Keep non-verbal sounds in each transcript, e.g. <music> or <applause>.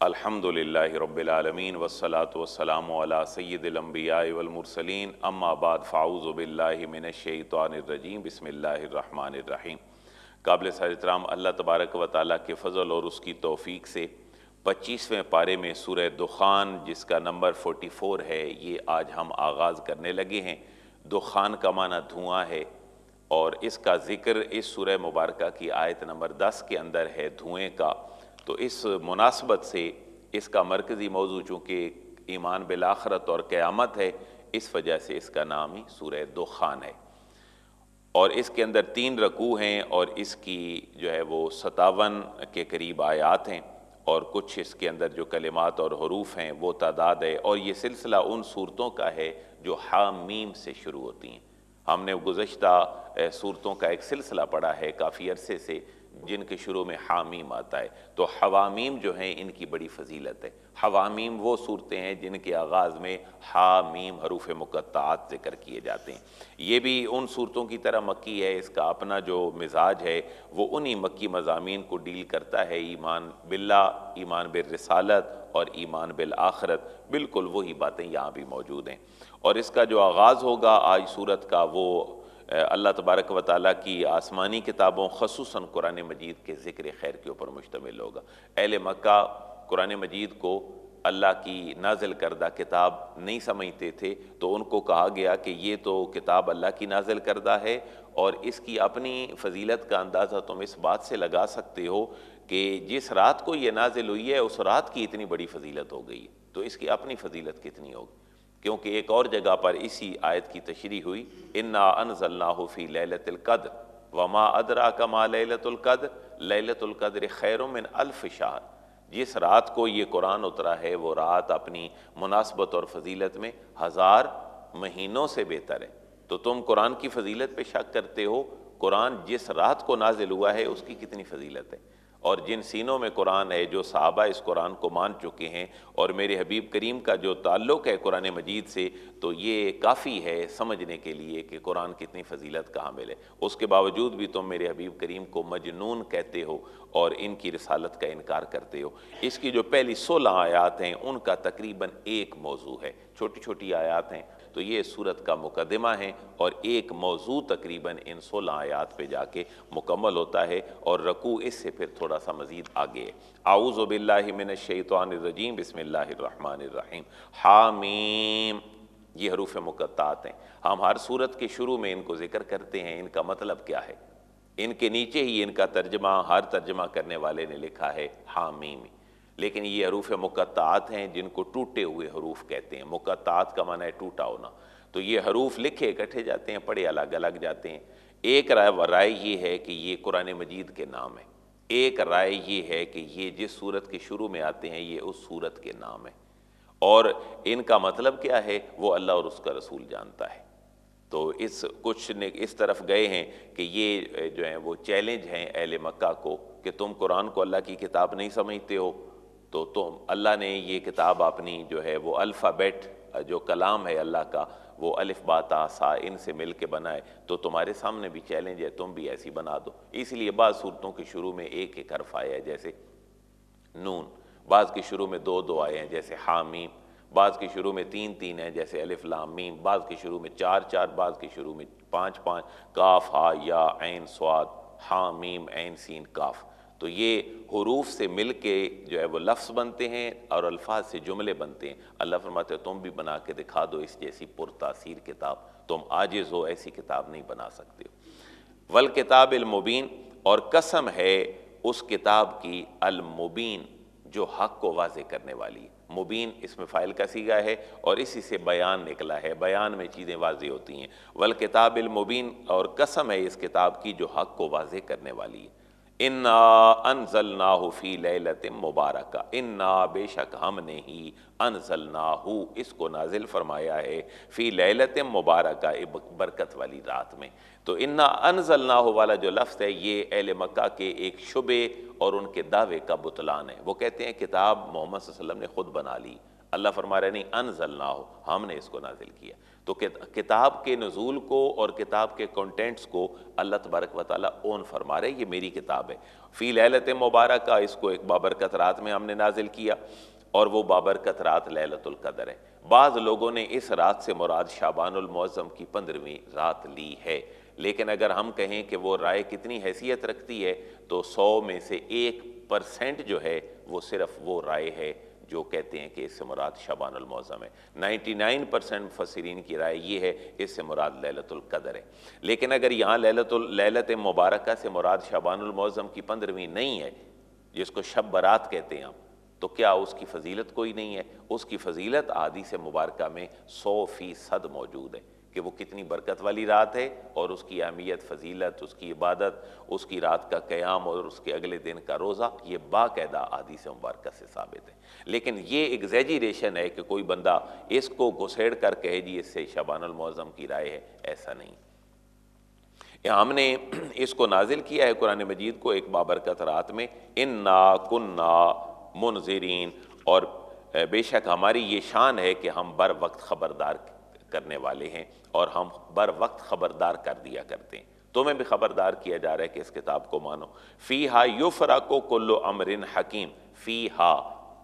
अल्हम्दुलिल्लाहि रब्बिल आलमीन वस्सलातु वस्सलामु अला सय्यिदिल अंबियाइ वल मुरसलीन अम्मा बाद फ़ाऊज़ु बिल्लाहि मिनश शैतानिर रजीम बिस्मिल्लाहिर रहमानिर रहीम काबिल एहतराम अल्लाह तबारक व तआला के फ़ज़ल और उसकी तौफ़ीक से पच्चीसवें पारे में सूरह दुखान, जिसका नंबर 44 है, ये आज हम आगाज़ करने लगे हैं। दुखान का माना धुआँ है, और इसका ज़िक्र इस सूरह मुबारक की आयत नंबर 10 के अंदर है, धुएँ का। तो इस मुनासबत से इसका मरकज़ी मौजू, चूँकि ईमान बिलाखरत और क़यामत है, इस वजह से इसका नाम ही सूरह दुखान है। और इसके अंदर तीन रकू हैं, और इसकी जो है वो सतावन के करीब आयात हैं। और कुछ इसके अंदर जो कलिमात और हरूफ हैं, वो तादाद है। और ये सिलसिला उन सूरतों का है जो हामीम से शुरू होती हैं। हमने गुज्त सूरतों का एक सिलसिला पढ़ा है काफ़ी अरसे से, जिनके शुरू में हामीम आता है। तो हवामीम जो हैं, इनकी बड़ी फजीलत है। हवामीम वो सूरतें हैं जिनके आगाज़ में हामीम हरूफ मुक़त्तात ज़िक्र किए जाते हैं। ये भी उन सूरतों की तरह मक्की है, इसका अपना जो मिजाज है, वो उन्हीं मक्की मजामी को डील करता है, ईमान बिल्ला, ईमान बिल रसालत और ईमान बिल आखरत। बिल्कुल वही बातें यहाँ भी मौजूद हैं। और इसका जो आगाज़ होगा आज सूरत का, वो अल्लाह तबारक व ताली की आसमानी किताबों खसूस कुरान मजीद के ज़िक्र खैर के ऊपर मुश्तमिल होगा। अहल मक्का कुरान मजीद को अल्लाह की नाजिल करदा किताब नहीं समझते थे तो उनको कहा गया कि ये तो किताब अल्लाह की नाजिल करदा है और इसकी अपनी फजीलत का अंदाज़ा तुम इस बात से लगा सकते हो कि जिस रात को ये नाजिल हुई है, उस रात की इतनी बड़ी फजीलत हो गई। तो इसकी अपनी फजीलत कितनी होगी? क्योंकि एक और जगह पर इसी आयत की तशरी हुई, इन्ना अनजल्लाफ़ी लैलतुल्क़द्र वमा अदरा कमा लैलतुल्क़द्र लैलतुल्क़द्र खैर मिन अल्फ शाह जिस रात को ये कुरान उतरा है, वो रात अपनी मुनासबत और फजीलत में हज़ार महीनों से बेहतर है। तो तुम कुरान की फजीलत पे शक करते हो? कुरान जिस रात को नाजिल हुआ है, उसकी कितनी फजीलत है? और जिन सीनों में कुरान है, जो साहबा इस कुरान को मान चुके हैं और मेरे हबीब करीम का जो ताल्लुक़ है कुरान मजीद से तो ये काफ़ी है समझने के लिए कि कुरान कितनी फजीलत कहाँ मिले उसके बावजूद भी तुम मेरे हबीब करीम को मजनून कहते हो और इनकी रसालत का इनकार करते हो। इसकी जो पहली सोलह आयात हैं, उनका तकरीबन एक मौजू है। छोटी छोटी आयात हैं। तो ये सूरत का मुकदमा है और एक मौजू तकरीबन इन सोलह आयात पे जाके मुकम्मल होता है और रकू इससे फिर थोड़ा सा मज़ीद आगे आऊज़बिल्लिमिनशैतवानरजीम बसमीम हामीम, ये हरूफ मुकत्तात हैं। हम हर सूरत के शुरू में इनको ज़िक्र करते हैं, इनका मतलब क्या है? इनके नीचे ही इनका तर्जमा, हर तर्जमा करने वाले ने लिखा है हामीम। लेकिन ये हरूफ मुकत्तात हैं जिनको टूटे हुए हरूफ कहते हैं। मुकत्तात का माना है टूटा होना। तो ये हरूफ लिखे, इकट्ठे जाते हैं, पढ़े, अलग अलग जाते हैं। एक राय राय ये है कि ये कुरान मजीद के नाम है। एक राय ये है कि ये जिस सूरत के शुरू में आते हैं, ये उस सूरत के नाम है। और इनका मतलब क्या है? वो अल्लाह और उसका रसूल जानता है। तो इस, कुछ ने इस तरफ़ गए हैं कि ये, जो है, वो चैलेंज हैं अहल मक्का को कि तुम कुरान को अल्लाह की किताब नहीं समझते हो। तो तुम, अल्लाह ने ये किताब अपनी जो है वो अल्फ़ाबेट जो कलाम है अल्लाह का, वो अलिफ बाता सा, इन से मिल के बनाए। तो तुम्हारे सामने भी चैलेंज है, तुम भी ऐसी बना दो। इसलिए बाद सूरतों के शुरू में एक एक हर्फ आया है, जैसे नून, बाज़ के शुरू में दो दो आए हैं, जैसे हामीम बाज़ के शुरू में तीन तीन हैं, जैसे अलिफ, लाम, मीम, बाज़ के शुरू में चार चार, बाज़ के शुरू में पाँच पाँच, काफ, हा, या, ऐन, स्वाद, हा, मीम सीन, काफ। तो ये हरूफ से मिल के जो है वो लफ्ज़ बनते हैं और अल्फाज से जुमले बनते हैं। अल्लाह फरमाते तुम भी बना के दिखा दो इस जैसी पुरतासीर किताब। तुम आजिज़ हो, ऐसी किताब नहीं बना सकते हो। वल किताब अलमुबीन और कसम है उस किताब की अलमुबीन जो हक को वाजे करने वाली है। मुबीन इसमें फ़ाइल का सीगा है और इसी से बयान निकला है। बयान में चीज़ें वाजे होती हैं। वल किताब मुबीन, और कसम है इस किताब की जो हक को वाजे करने वाली है। इन्ना अनजल नाफी लत मुबारक, इन्ना बेशक हमने ही अनजल नाहू इसको नाजिल फरमाया है, फ़ी लत मुबारक बरकत वाली रात में। तो इन्ना अनजल नाहू वाला जो लफ्ज़ है, ये अहल मक्का के एक शुबे और उनके दावे का बुतलान है। वो कहते हैं, किताब मोहम्मद ने खुद बना ली। अल्लाह फरमा रहे नहीं अनजल ना हो हमने इसको नाजिल किया। तो किताब के नजूल को और किताब के कंटेंट्स को अल्लाह तबारक वाली ओन फरमा रहे ये मेरी किताब है। फ़ी लहलत मुबारक का इसको एक बाबरकत रात में हमने नाजिल किया और वो बाबरकत रात लहलतुल्कदर है। बाज़ लोगों ने इस रात से मुराद शाबानमज़म की पंद्रहवीं रात ली है। लेकिन अगर हम कहें कि वो राय कितनी हैसियत रखती है तो सौ में से एक परसेंट जो है, वो सिर्फ़ वो राय है जो कहते हैं कि इससे मुराद शबान अलमौज़म है 99 परसेंट फसरीन की राय ये है, इससे मुराद ललतुल्कदर है। लेकिन अगर यहाँ ललत मुबारक से मुराद शबानमौज़म की पंद्रहवीं नहीं है, जिसको शब बरात कहते हैं आप तो क्या उसकी फजीलत कोई नहीं है? उसकी फजीलत आदि से मुबारक में सौ फ़ीसद मौजूद है। कि वो कितनी बरकत वाली रात है और उसकी अहमियत, फजीलत, उसकी इबादत, उसकी रात का क़याम और उसके अगले दिन का रोज़ा, ये बाकायदा आदि से मुबारक से साबित है। लेकिन ये एग्जेजरेशन है कि कोई बंदा इसको घुसेड़ कर कहे जी, इससे शबानमौज़म की राय है, ऐसा नहीं। हमने <clears throat> इसको नाजिल किया है कुरान मजीद को एक बाबरकत रात में इन ना कुन्ना मुनजरीन। और बेशक हमारी ये शान है कि हम बर वक्त ख़बरदार करने वाले हैं और हम बर वक्त ख़बरदार कर दिया करते हैं। तुम्हें भी ख़बरदार किया जा रहा है कि इस किताब को मानो। फ़ी हा युफरा को कुल्लो अमरिन हकीम। फ़ी हा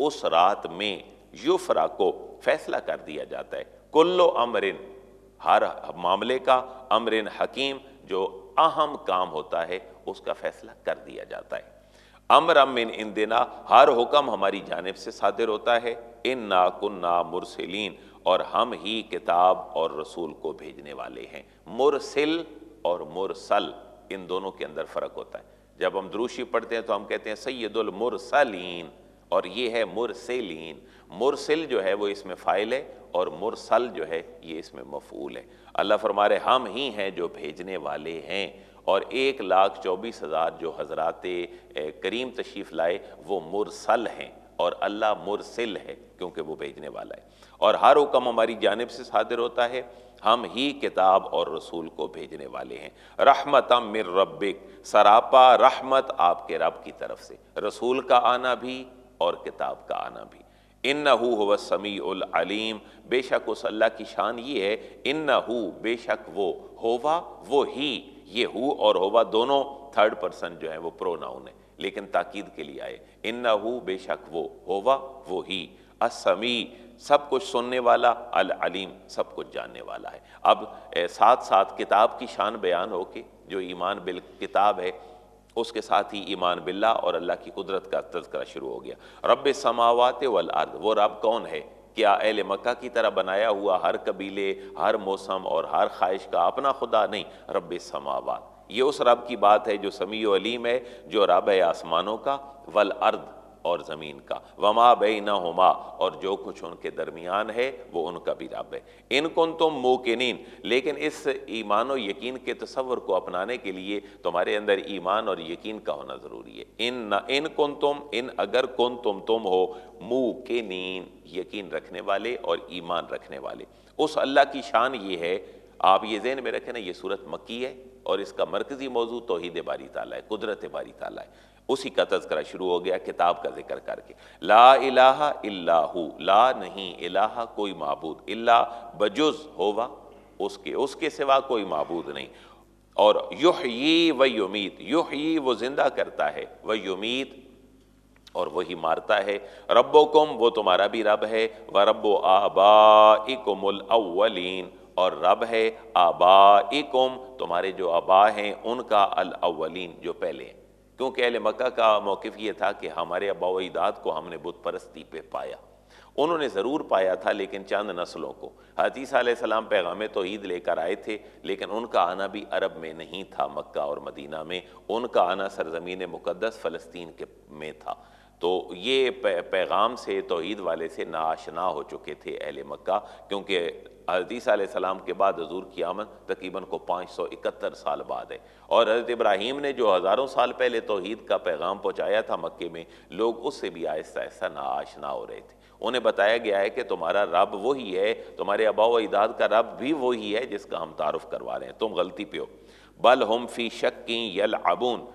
उस रात में युफरा को फैसला कर दिया जाता है। कुल्लो अमरिन, हर मामले का अमरिन हकीम जो अहम काम होता है, उसका फैसला कर दिया जाता है। अमर अमिन इन दिना हर हुक्म हमारी जानब से सादिर होता है। इन ना कुन्ना मुरसलीन। और हम ही किताब और रसूल को भेजने वाले हैं। मुरसिल और मुरसल, इन दोनों के अंदर फ़र्क होता है। जब हम द्रूशी पढ़ते हैं तो हम कहते हैं सैदुल मुरसलीन, और ये है मुरसलीन। मुरसिल जो है वो इसमें फ़ाइल है और मुरसल जो है ये इसमें मफूल है। अल्लाह फरमारे हम ही हैं जो भेजने वाले हैं। और एक लाख चौबीस हज़ार जो हजरात करीम तशरीफ़ लाए, वो मुरसल हैं। और अल्लाह मुरसिल है, क्योंकि वो भेजने वाला है। और हर हुक्म हमारी जानब से सादिर होता है, हम ही किताब और रसूल को भेजने वाले हैं। रहमत मिर रबिक सरापा रहमत आपके रब की तरफ़ से, रसूल का आना भी और किताब का आना भी। इन हुआ समी अलीम, बेशक उस अल्लाह की शान ये है इन बेशक वो, होवा वो ही, ये हु और होवा दोनों थर्ड पर्सन जो है वो प्रोनाउन है, लेकिन ताकीद के लिए आए। इन न हो बेशक वो, होवा वो ही। असमी सब कुछ सुनने वाला अल अलीम सब कुछ जानने वाला है। अब साथ साथ किताब की शान बयान हो के, जो ईमान बिल किताब है, उसके साथ ही ईमान बिल्ला और अल्लाह की कुदरत का तस्करा शुरू हो गया। रब समावत वल अर्द, वो रब कौन है? क्या अहल मक्का की तरह बनाया हुआ हर कबीले, हर मौसम और हर ख्वाहिश का अपना खुदा? नहीं रब समावत। ये उस रब की बात है जो समी अलीम है, जो रब है आसमानों का, वल अर्द और ज़मीन का। वमा बे न हुमा और जो कुछ उनके दरमियान है, वो उनका भी रब है। इन कन तुम मुकिन लेकिन इस ईमान और यकीन के तस्वर को अपनाने के लिए तुम्हारे अंदर ईमान और यकीन का होना ज़रूरी है। इन न, इन कन तुम इन अगर कन तुम तुम हो मुकिन यकीन रखने वाले और ईमान रखने वाले। उस अल्लाह की शान ये है आप ये जहन में रखें ना, ये सूरत मक्की है और इसका मरकज़ी मौजू तोहद बारी ताला है, कुदरत बारी ताला है। उसी का तस्करा शुरू हो गया, किताब का ज़िक्र करके। ला इलाहा इल्लाहु, ला नहीं, इलाहा कोई मबूद, इल्ला बजुज होवा, उसके उसके सिवा कोई मबूद नहीं। और युह ये व युमीत युह वो ज़िंदा करता है, व युमीत और वही मारता है। रबो रब्बोकुम, वो तुम्हारा भी रब है, व रब्बो आबाइकुमुल अव्वलीन। और रब है, आबाइकुम, तुम्हारे जो आबा हैं, उनका अल अव्वलीन जो पहले क्योंकि अहल मक्का का मौकफ़ ये था कि हमारे अबाईदाद को हमने बुत परस्ती पे पाया। उन्होंने ज़रूर पाया था, लेकिन चंद नस्लों को। हतीसा पैगाम तो ईद लेकर आए थे, लेकिन उनका आना भी अरब में नहीं था, मक्का और मदीना में। उनका आना सरजमीन मुक़दस फ़लस्तीन के में था। तो ये पैगाम से, तोहद वाले से नाशना हो चुके थे अहल मक्का, क्योंकि सलाम के बाद हजूर की आमद तकरीबन को पाँच सौ इकहत्तर साल बाद है। और हज़रत इब्राहीम ने जो हज़ारों साल पहले तोहद का पैगाम पहुँचाया था मक्के में, लोग उससे भी आहिस्ता आहिस्ता नाशना हो रहे थे। उन्हें बताया गया है कि तुम्हारा रब वही है, तुम्हारे अबा इदाद का रब भी वही है जिसका हम तारुफ करवा रहे हैं। तुम गलती पे हो। बल हम फ़ी शक की यल अबून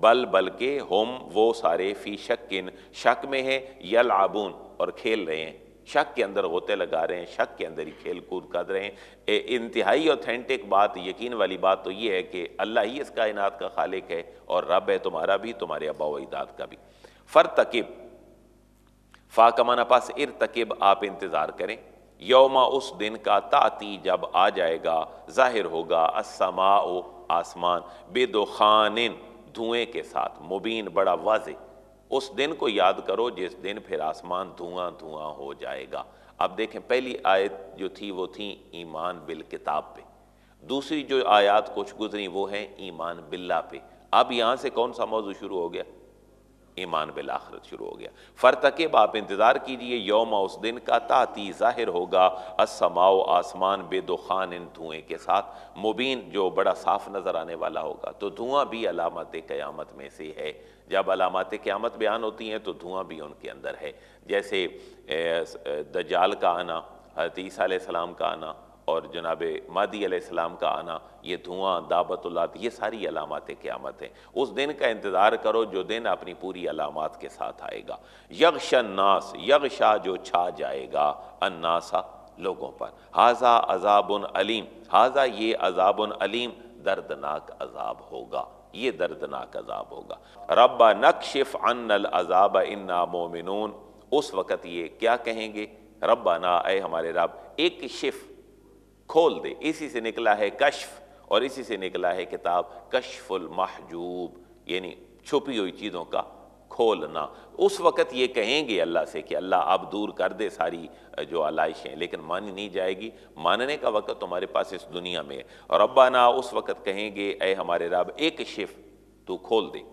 बल बल के हम, वो सारे फ़ी शक्किन शक में है, यल आबून, और खेल रहे हैं। शक के अंदर होते लगा रहे हैं, शक के अंदर ही खेल कूद कर रहे हैं। इंतहाई ऑथेंटिक बात, यकीन वाली बात तो ये है कि अल्लाह ही इस कायनात का खालिक है, और रब है तुम्हारा भी, तुम्हारे अबा इदाद का भी। फ़र तकब, फ़ा कमाना पास इर तकब, आप इंतज़ार करें। यौमा उस दिन का ताती जब आ जाएगा, ज़ाहिर होगा असमा ओ आसमान बेदोखान धुएँ के साथ, मुबीन, बड़ा वाज उस दिन को याद करो, जिस दिन फिर आसमान धुआँ धुआँ हो जाएगा। अब देखें, पहली आयत जो थी, वो थी ईमान बिल किताब पे। दूसरी जो आयत कुछ गुजरी, वो है ईमान बिल्ला पे। अब यहाँ से कौन सा मौजू शुरू हो गया? ईमान बिल आखरत शुरू हो गया। फ़रतकब आप इंतज़ार कीजिए, यौम उस दिन का ताती ज़ाहिर होगा। असमाओ आसमान बेदुखान इन धुएँ के साथ। मुबीन जो बड़ा साफ़ नज़र आने वाला होगा तो धुआँ भी अलामत क़यामत में से है। जब अलामत क़यामत बयान होती हैं तो धुआँ भी उनके अंदर है। जैसे दजाल का आना हरत सलाम का आना और जनाब मादी अलैहिस्सलाम का आना, ये धुआँ दाबतुल्लात ये सारी अलामत क़्यामत हैं। उस दिन का इंतज़ार करो, जो दिन अपनी पूरी अलामत के साथ आएगा। यक्षन्नास यगशा जो छा जाएगा, अन्नासा लोगों पर। हाजा अजाबन अलीम, हाजा ये अजाबन अलीम, दर्दनाक अजाब होगा। ये दर्दनाक अजाब होगा। रब्बा नक्शिफ अनल अजाब इन्ना मोमिनून। उस वक़्त ये क्या कहेंगे? रब्बा ना ए हमारे रब, एक शिफ खोल दे। इसी से निकला है कश्फ और इसी से निकला है किताब। कशफुल महजूब, यानी छुपी हुई चीज़ों का खोलना। उस वक़्त ये कहेंगे अल्लाह से कि अल्लाह आप दूर कर दे सारी जो आलाइशें। लेकिन मानी नहीं जाएगी। मानने का वक़्त तुम्हारे पास इस दुनिया में है। और अब्बा ना उस वक़्त कहेंगे ए हमारे रब, एक शिफ तू खोल दे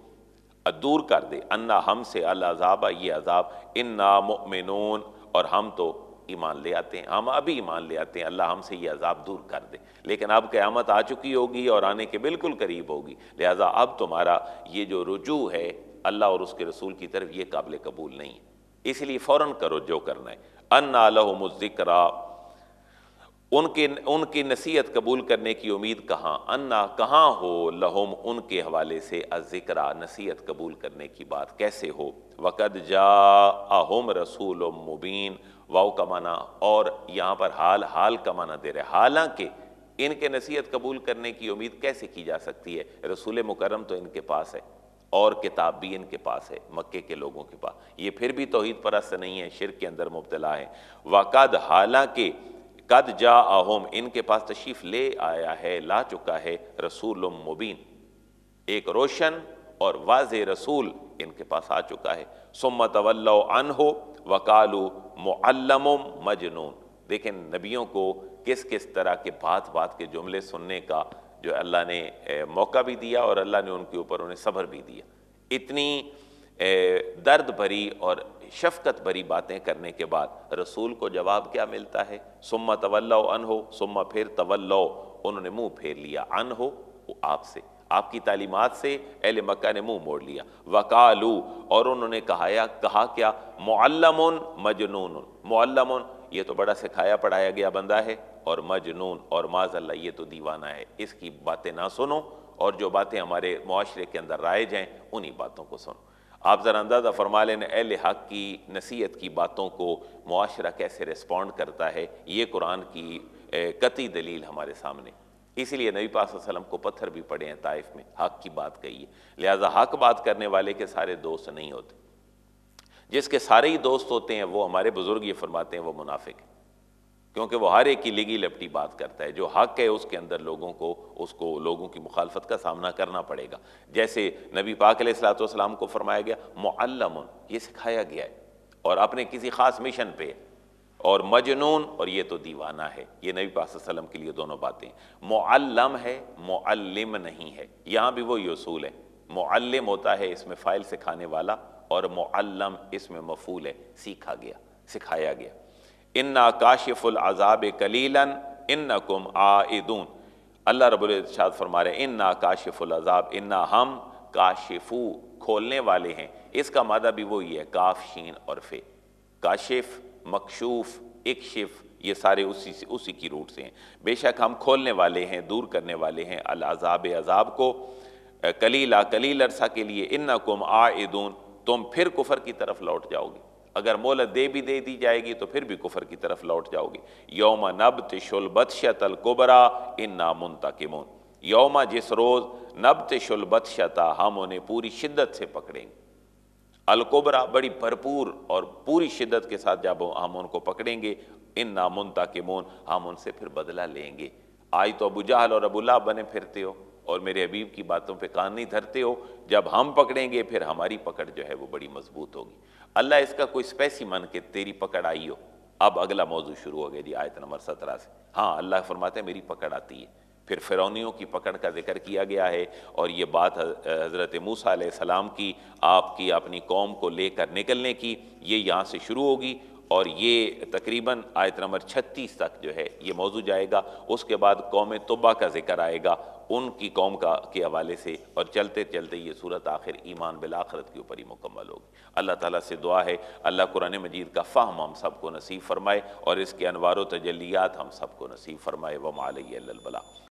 दूर कर दे। अन्ना हम से अजाबा, ये अजाब। इन्ना मोमिनून, और हम तो ईमान ले आते हैं, हम अभी ईमान ले आते हैं, अल्लाह हमसे ये अजाब दूर कर दे। लेकिन अब क़यामत आ चुकी होगी और आने के बिल्कुल करीब होगी। लिहाजा अब तुम्हारा ये जो रुजू है, अल्लाह और उसके रसूल की तरफ़ ये काबिल कबूल नहीं है। इसलिए फ़ौर करो, जो करना है। अन्ना लहमज़िक्रा उनके, उनकी नसीहत कबूल करने की उम्मीद कहाँ? अन्ना, कहाँ हो लहम उनके हवाले से अजिक्रा, नसीहत कबूल करने की बात? कैसे हो? वक़द जा अहम रसूल मुबीन। वाओ कमाना और यहाँ पर हाल हाल कमाना दे रहे हालाँकि इनके नसीहत कबूल करने की उम्मीद कैसे की जा सकती है? रसूल मुकरम तो इनके पास है, और किताब भी इनके पास है, मक्के के लोगों के पास। ये फिर भी तोहहीद परस्त नहीं है, शिर के अंदर मुबतला है। वाकद हालाँकि कद जा आहोम इनके पास तशीफ ले आया है, ला चुका है रसूल मुबीन। एक रोशन और वाज रसूल इनके पास आ चुका है। सुम्मत अन हो वकालू मुअल्लम मजनून। देखें नबियों को किस किस तरह के बात बात के जुमले सुनने का जो अल्लाह ने मौका भी दिया और अल्लाह ने उनके ऊपर उन्हें सब्र भी दिया। इतनी दर्द भरी और शफकत भरी बातें करने के बाद रसूल को जवाब क्या मिलता है? सुम्मा तवल्लो अन हो सुम्मा फिर तवल्लो, उन्होंने मुँह फेर लिया। अन हो वो आपसे। आपकी तालीमत से अहल मक्का ने मुँह मोड़ लिया। वकालू, और उन्होंने कहा कहा क्या? मुअल्लमुन, मजनून। मुअल्लमुन, ये तो बड़ा सिखाया पढ़ाया गया बंदा है, और मजनून, और माजल्ला ये तो दीवाना है। इसकी बातें ना सुनो, और जो बातें हमारे माशरे के अंदर राइज हैं, उन्हीं बातों को सुनो। आप ज़रा अंदाज़ा फरमा लें, अहल हक की, नसीहत की बातों को मुआशरा कैसे रिस्पॉन्ड करता है? ये कुरान की कती दलील हमारे सामने। इसीलिए नबी पास वसलम को पत्थर भी पड़े हैं ताइफ में। हक की बात कही है। लिहाजा हक बात करने वाले के सारे दोस्त नहीं होते। जिसके सारे ही दोस्त होते हैं, वो हमारे बुज़ुर्ग ये फरमाते हैं, वो मुनाफिक है। क्योंकि वो हर एक की लिगी लपटी बात करता है। जो हक है, उसके अंदर लोगों को, उसको, लोगों की मुखालफत का सामना करना पड़ेगा। जैसे नबी पाक सलाम को फरमाया गया मुअल्लम ये सिखाया गया है। और अपने किसी ख़ास मिशन पे और मजनून, और ये तो दीवाना है। ये नबी पासम के लिए दोनों बातें। मुअल्लम है, मुअल्लिम नहीं है। यहाँ भी वही असूल है। मुअल्लिम होता है इसमें फ़ाइल सिखाने वाला, और मुअल्लम इसमें मफूल है। सीखा गया, सिखाया गया। इन्ना काशिफुल अजाब कलीलन इन कुम आदून अल्लाह रबुल्शाद फरमा रहे इन्ना काशिफुल अजाब, इन्ना हम काशिफू खोलने वाले हैं। इसका मादा भी वही है काफ शीन और फे। काशिफ मकशूफ, इकशिफ, ये सारे उसी से, उसी की रूट से हैं। बेशक हम खोलने वाले हैं, दूर करने वाले हैं अलाज़ाब अजाब को कलीला कलील अरसा के लिए इन कुम आदून तुम फिर कुफर की तरफ़ लौट जाओगे। अगर मोहलत दे भी दे दी जाएगी तो फिर भी कुफर की तरफ़ लौट जाओगे। योम नब तिशुलबतशतल कुबरा, इन्ना मुंतकिमुन। यौमा जिस रोज़ नब तिशुलबतशता हम उन्हें पूरी शिद्दत से पकड़ेंगे। अलकोबरा बड़ी भरपूर और पूरी शिद्दत के साथ जब हम उनको पकड़ेंगे, इन नामुनता के मोन हम उनसे फिर बदला लेंगे। आज तो अबू जहल और अबुल्ला बने फिरते हो और मेरे हबीब की बातों पे कान नहीं धरते हो। जब हम पकड़ेंगे, फिर हमारी पकड़ जो है वो बड़ी मज़बूत होगी। अल्लाह इसका कोई स्पेसी मन के तेरी पकड़ आई हो। अब अगला मौजू शुरू हो गया जी, आयत नंबर सत्रह से। हाँ अल्लाह फरमाते मेरी पकड़ आती है। फिर फ़िरौनियों की पकड़ का ज़िक्र किया गया है और ये बात हज़रत मूसा सलाम की, आपकी अपनी कौम को लेकर निकलने की, ये यहाँ से शुरू होगी और ये तकरीबन आयत नंबर छत्तीस तक जो है ये मौजू जाएगा। उसके बाद कौम तबा का ज़िक्र आएगा उनकी कौम का, के हवाले से और चलते चलते ये सूरत आखिर ईमान बिलाखरत के ऊपर ही मुकम्मल होगी। अल्लाह ताला से दुआ है, अल्लाह कुरान मजीद का फ़ाहम हम सबको नसीब फरमाए और इसके अनवार तजलियात हम सबको नसीब फरमाए। वमाल बला।